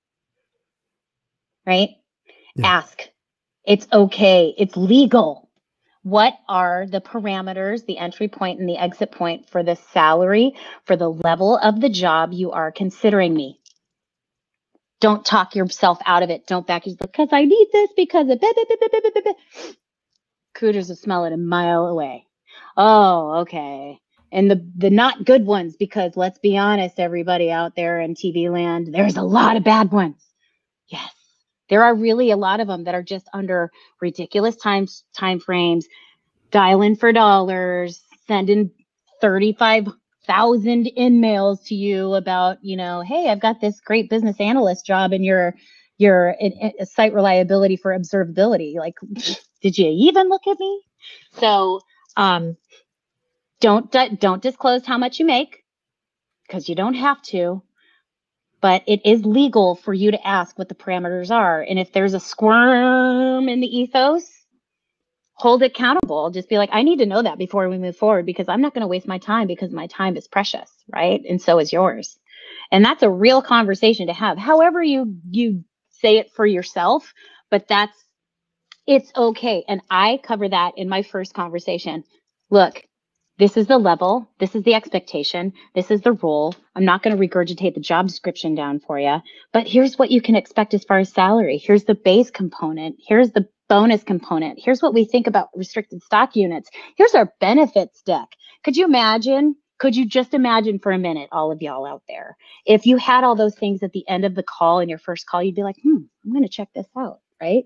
Right? Yeah. Ask. It's okay. It's legal. What are the parameters, the entry point and the exit point for the salary, for the level of the job you are considering me? Don't talk yourself out of it. Don't back yourself because I need this because of. Recruiters will smell it a mile away oh, okay. And the the not good ones, because let's be honest, everybody out there in TV land, there's a lot of bad ones. Yes, there are really a lot of them that are just under ridiculous times time frames, dialing for dollars, sending thirty five thousand in-mails to you about, you know, hey, I've got this great business analyst job and your your site reliability for observability. Like, <laughs> did you even look at me? So um, don't don't disclose how much you make because you don't have to. But it is legal for you to ask what the parameters are. And if there's a squirm in the ethos, hold it accountable. Just be like, I need to know that before we move forward because I'm not going to waste my time because my time is precious, right? And so is yours. And that's a real conversation to have. However you you say it for yourself, but that's it's okay. And I cover that in my first conversation. Look, this is the level, this is the expectation, this is the role. I'm not going to regurgitate the job description down for you, but here's what you can expect as far as salary. Here's the base component. Here's the bonus component. Here's what we think about restricted stock units. Here's our benefits deck. Could you imagine? Could you just imagine for a minute, all of y'all out there, if you had all those things at the end of the call in your first call, you'd be like, hmm, I'm going to check this out, right?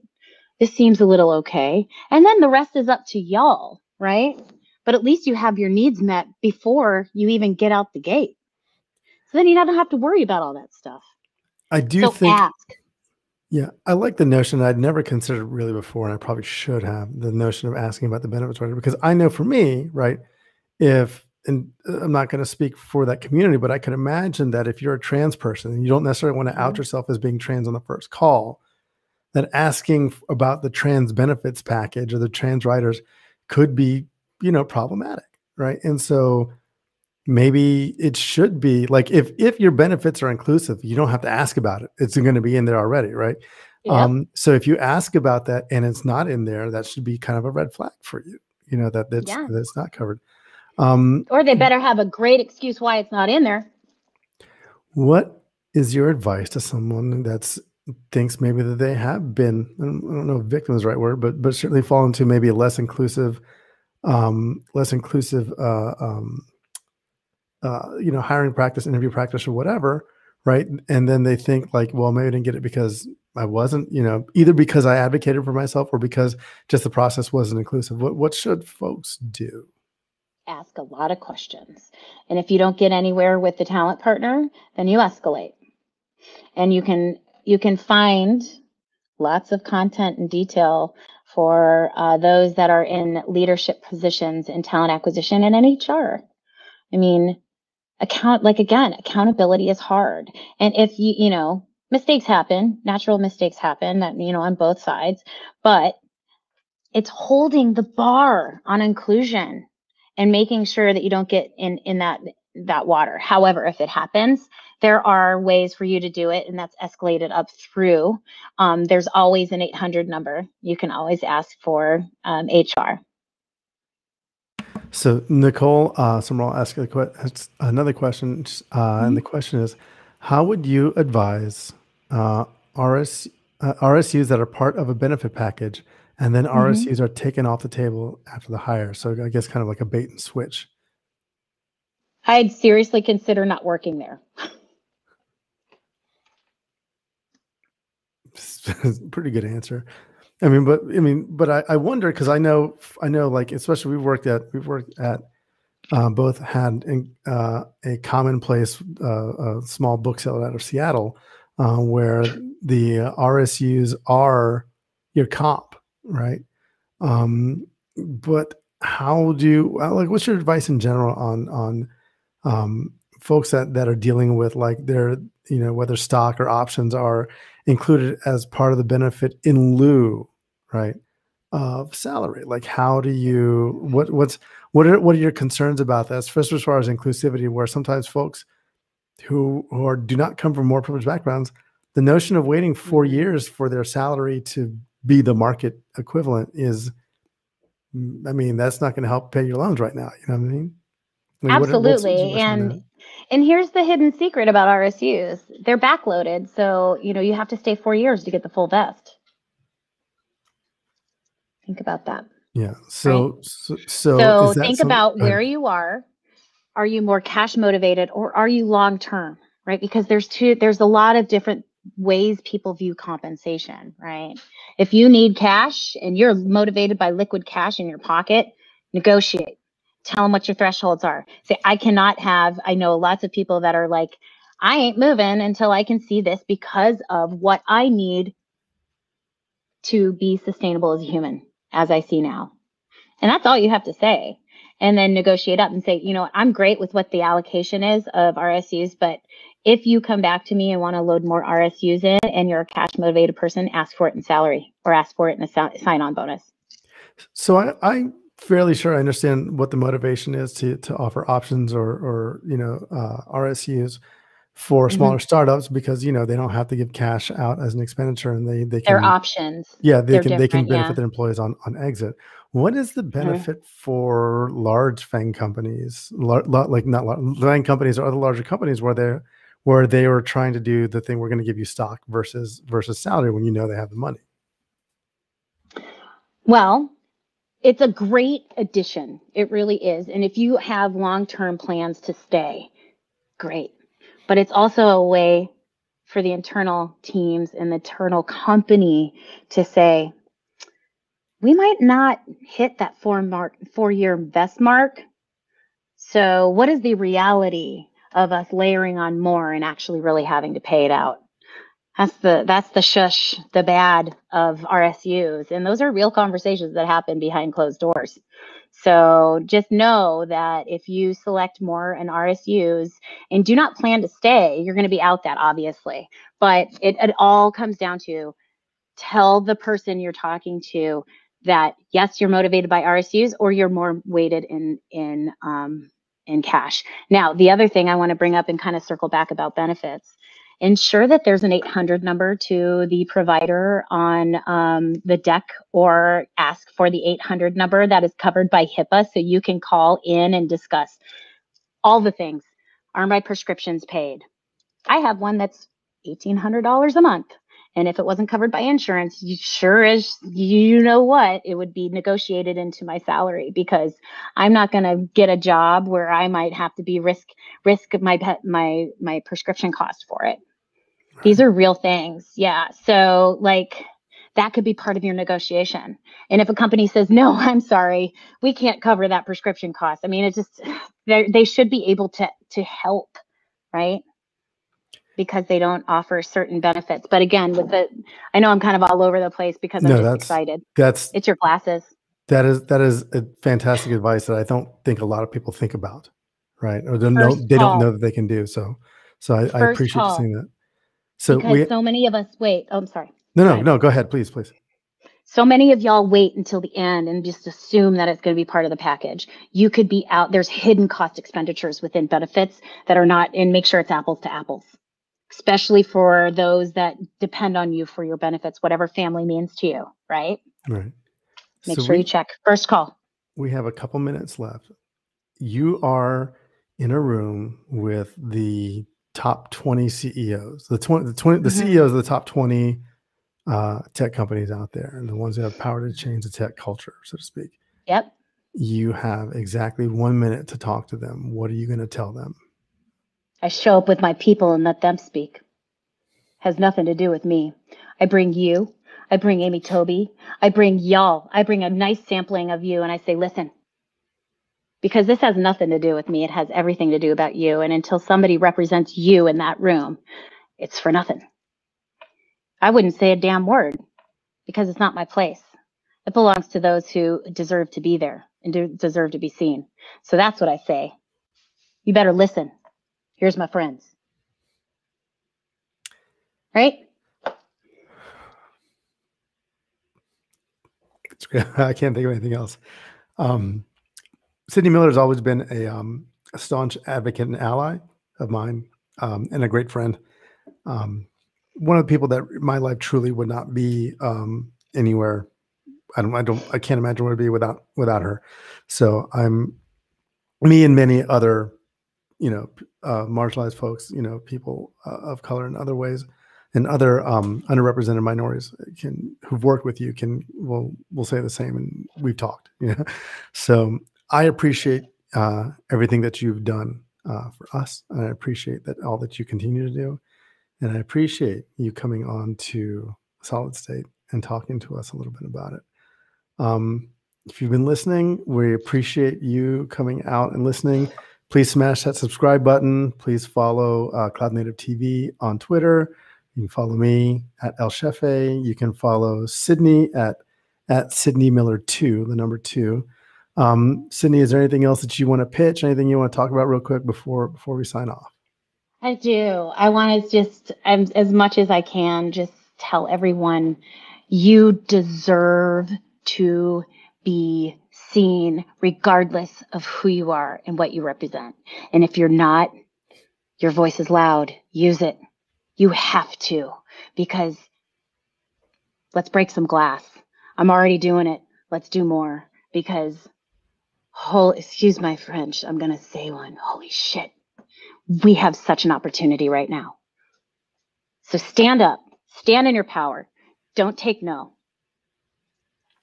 this seems a little okay. And then the rest is up to y'all, right? But at least you have your needs met before you even get out the gate. So then you don't have to worry about all that stuff. I do so think. Ask. Yeah, I like the notion. I'd never considered really before, and I probably should have the notion of asking about the benefits writer because I know for me, right, if and uh, I'm not going to speak for that community, but I can imagine that if you're a trans person and you don't necessarily want to out mm-hmm. yourself as being trans on the first call, that asking about the trans benefits package or the trans riders could be, you know, problematic, right? And so maybe it should be like if if your benefits are inclusive, you don't have to ask about it. It's going to be in there already, right? Yep. Um, so if you ask about that and it's not in there, that should be kind of a red flag for you. You know that that's yeah. that's not covered. Um, or they better have a great excuse why it's not in there. What is your advice to someone that's thinks maybe that they have been I don't, know if victim is the right word, but but certainly fall into maybe a less inclusive, um, less inclusive, uh, um, uh, you know, hiring practice, interview practice, or whatever. right? And then they think like, well, maybe I didn't get it because I wasn't, you know, either because I advocated for myself or because just the process wasn't inclusive. What what should folks do? Ask a lot of questions. And if you don't get anywhere with the talent partner, then you escalate. And you can you can find lots of content and detail for uh, those that are in leadership positions in talent acquisition and in HR. I mean, account like again, accountability is hard. And if you you know mistakes happen, natural mistakes happen that you know on both sides, but it's holding the bar on inclusion and making sure that you don't get in in that that water. However, if it happens, there are ways for you to do it, and that's escalated up through. Um, there's always an 800 number. You can always ask for um, HR. So Nicole uh, Summerall asked another question, uh, mm-hmm. and the question is, how would you advise uh, RS, uh, RSUs that are part of a benefit package, and then mm-hmm. RSUs are taken off the table after the hire? So I guess kind of like a bait and switch. I'd seriously consider not working there. <laughs> <laughs> Pretty good answer. I mean, but I mean, but I, I wonder because I know I know like especially we've worked at we've worked at uh, both had in, uh, a commonplace uh, a small bookseller out of Seattle uh, where the RSUs are your comp, right? Um, but how do you like? What's your advice in general on on um, folks that that are dealing with like their you know whether stock or options are included as part of the benefit in lieu, right, of salary? Like, how do you what what's what are what are your concerns about that? First, as far as inclusivity, where sometimes folks who who are, do not come from more privileged backgrounds, the notion of waiting four mm-hmm. years for their salary to be the market equivalent is, I mean, that's not going to help pay your loans right now. You know what I mean? Like, Absolutely, what, and and here's the hidden secret about RSUs. They're backloaded. So, you know, you have to stay four years to get the full vest. Think about that. Yeah. So, right? so, so, so think about where you are. Are you more cash motivated or are you long term? Right. Because there's two, there's a lot of different ways people view compensation, right? If you need cash and you're motivated by liquid cash in your pocket, negotiate tell them what your thresholds are. Say, I cannot have, I know lots of people that are like, I ain't moving until I can see this because of what I need to be sustainable as a human, as I see now. And that's all you have to say. And then negotiate up and say, you know, I'm great with what the allocation is of RSUs, but if you come back to me and want to load more RSUs in and you're a cash motivated person, ask for it in salary or ask for it in a sign on bonus. So I, I fairly sure I understand what the motivation is to to offer options or or you know uh, RSUs for mm-hmm. smaller mm-hmm. startups because you know they don't have to give cash out as an expenditure and they they can their options yeah they can they can benefit yeah. their employees on on exit. What is the benefit mm-hmm. for large FANG companies, lar- like not large, FANG companies or other larger companies where they're where they were trying to do the thing we're going to give you stock versus versus salary when you know they have the money? Well, it's a great addition. It really is. And if you have long term plans to stay, great. But it's also a way for the internal teams and the internal company to say, we might not hit that four mark, four year best mark. So what is the reality of us layering on more and actually really having to pay it out? That's the that's the shush, the bad of RSUs, and those are real conversations that happen behind closed doors. So just know that if you select more and RSUs and do not plan to stay, you're going to be out that obviously. But it, it all comes down to tell the person you're talking to that yes, you're motivated by RSUs or you're more weighted in in um, in cash. Now, the other thing I want to bring up and kind of circle back about benefits ensure that there's an 800 number to the provider on um, the deck or ask for the 800 number that is covered by HIPAA so you can call in and discuss all the things. Are my prescriptions paid? I have one that's $1,800 a month And if it wasn't covered by insurance, you sure as you know what, it would be negotiated into my salary because I'm not going to get a job where I might have to be risk risk my my my prescription cost for it. These are real things. Yeah. So like that could be part of your negotiation. And if a company says, no, <laughs> I'm sorry, we can't cover that prescription cost. I mean, it's just, <sighs> they should be able to, to help, right? Because they don't offer certain benefits. But again, with the, I know I'm kind of all over the place because I'm no, just excited. That's, it's your glasses. That is, that is a fantastic advice that I don't think a lot of people think about, right? Or they, don't know, they don't know that they can do. So, so I, I appreciate you saying that. So because we, so many of us wait. Oh, I'm sorry. No, no, no. Go ahead, please, please. So many of y'all wait until the end and just assume that it's going to be part of the package. You could be out. There's hidden cost expenditures within benefits that are not, and make sure it's apples to apples, especially for those that depend on you for your benefits, whatever family means to you, right? Right. Make so sure we, you check. First call. We have a couple minutes left. You are in a room with the top 20 CEOs, the 20, the 20, the mm-hmm. CEOs of the top 20 uh, tech companies out there and the ones that have power to change the tech culture, so to speak. Yep. You have exactly one minute to talk to them. What are you going to tell them? I show up with my people and let them speak. Has nothing to do with me. I bring you. I bring Amy Tobey. I bring y'all. I bring a nice sampling of you and I say, listen, because this has nothing to do with me. It has everything to do about you. And until somebody represents you in that room, it's for nothing. I wouldn't say a damn word because it's not my place. It belongs to those who deserve to be there and do, deserve to be seen. So that's what I say. You better listen. Here's my friends. Right? <sighs> I can't think of anything else. Um, Sidney Miller has always been a, um, a staunch advocate and ally of mine um, and a great friend. Um, one of the people that my life truly would not be um, anywhere. I don't, I don't, I can't imagine where it'd be without without her. So I'm me and many other, you know, uh, marginalized folks, you know, people uh, of color in other ways, and other um, underrepresented minorities can who've worked with you can will will say the same, and we've talked. You know, so I appreciate uh, everything that you've done uh, for us, and I appreciate that all that you continue to do. And I appreciate you coming on to Solid State and talking to us a little bit about it. Um, if you've been listening, we appreciate you coming out and listening. Please smash that subscribe button. Please follow uh, Cloud Native TV on Twitter. You can follow me at El Chefe. You can follow Sidney at at Sidney Miller two, the number two. Um, Sidney, is there anything else that you want to pitch? Anything you want to talk about real quick before before we sign off? I do. I want to just, um, as much as I can, just tell everyone you deserve to be seen regardless of who you are and what you represent. And if you're not, your voice is loud. Use it. You have to because let's break some glass. I'm already doing it. Let's do more because, whole, excuse my French, I'm going to say one. Holy shit we have such an opportunity right now. So stand up, stand in your power. Don't take no.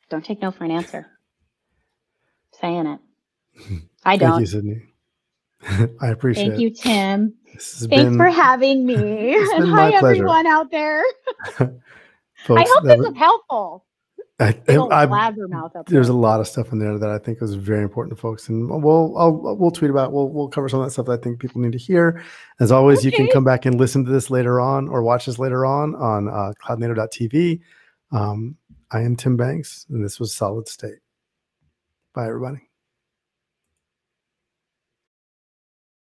Don't take no for an answer. saying it. I don't. Thank you, Sidney. <laughs> I appreciate it. Thank it. you, Tim. Thanks been, for having me. and <laughs> hi, everyone out there. <laughs> Folks, I hope this was helpful. I, I, there's a lot of stuff in there that I think is very important to folks, and we'll I'll, we'll tweet about. We'll we'll cover some of that stuff that I think people need to hear. As always, okay. you can come back and listen to this later on, or watch this later on on uh, cloudnative.tv. Um, I am Tim Banks, and this was Solid State. Bye, everybody.